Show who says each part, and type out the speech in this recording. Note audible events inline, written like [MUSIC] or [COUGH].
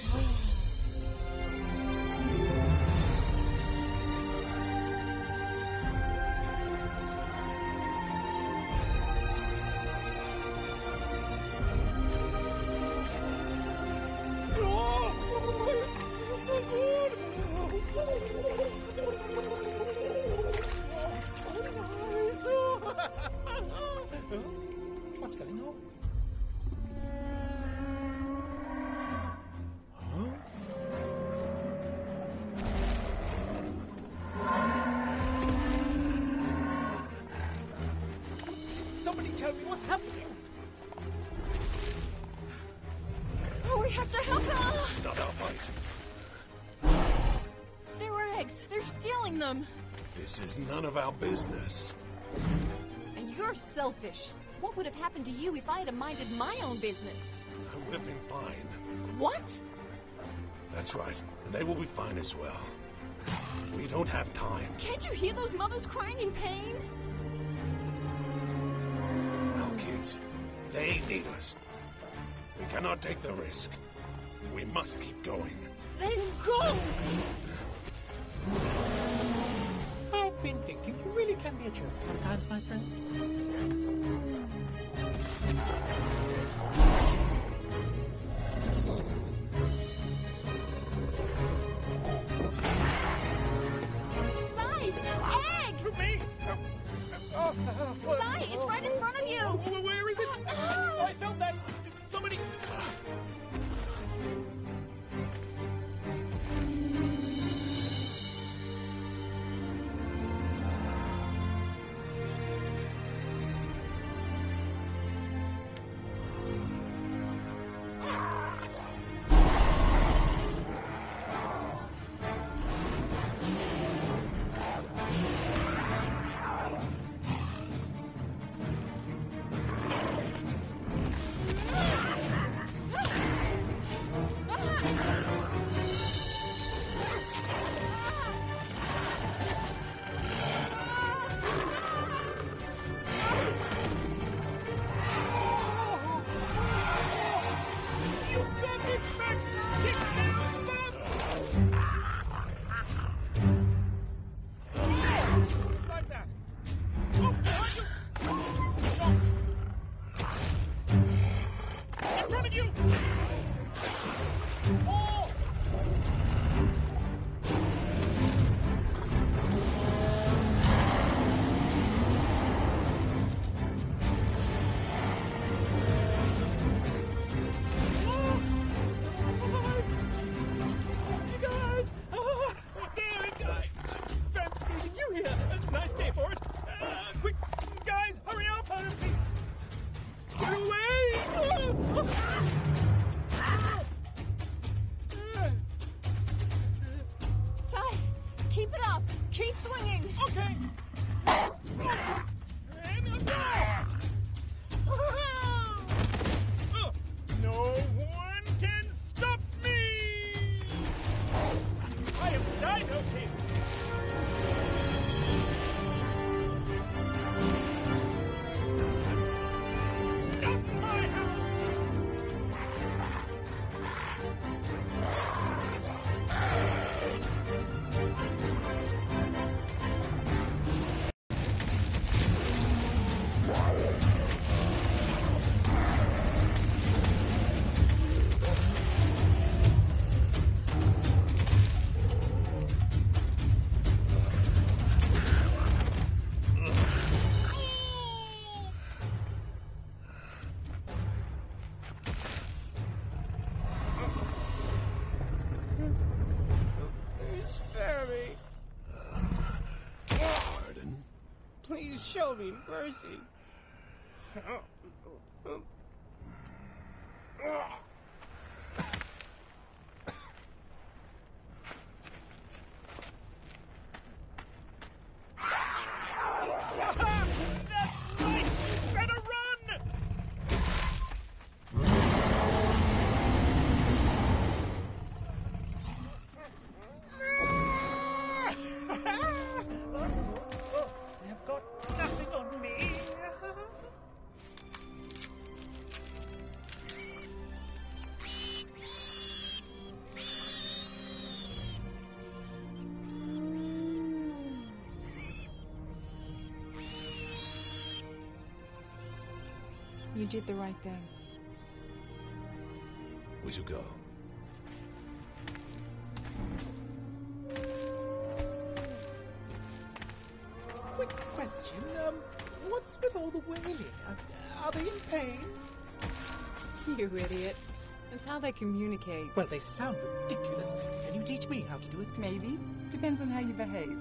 Speaker 1: Oasis. Oh, so good. Oh, it's so nice. What's going on? Tell me what's happening.
Speaker 2: Oh, we have to help them!
Speaker 1: It's not our fight.
Speaker 2: They're eggs. They're stealing them.
Speaker 1: This is none of our business.
Speaker 2: And you're selfish. What would have happened to you if I had minded my own business?
Speaker 1: I would have been fine.
Speaker 2: What?
Speaker 1: That's right. And they will be fine as well. We don't have time.
Speaker 2: Can't you hear those mothers crying in pain?
Speaker 1: They need us. We cannot take the risk. We must keep going.
Speaker 2: Then go!
Speaker 3: I've been thinking you really can be a jerk sometimes, my friend.
Speaker 2: Keep swinging!
Speaker 4: Please show me mercy. [LAUGHS]
Speaker 1: Oh.
Speaker 2: You did the right thing.
Speaker 1: We should go.
Speaker 5: Quick question. Um, what's with all the wailing? Are, are they in pain? [LAUGHS]
Speaker 2: You idiot. That's how they communicate.
Speaker 5: Well, they sound ridiculous. Can you teach me how to do it?
Speaker 4: Maybe. Depends on how you behave.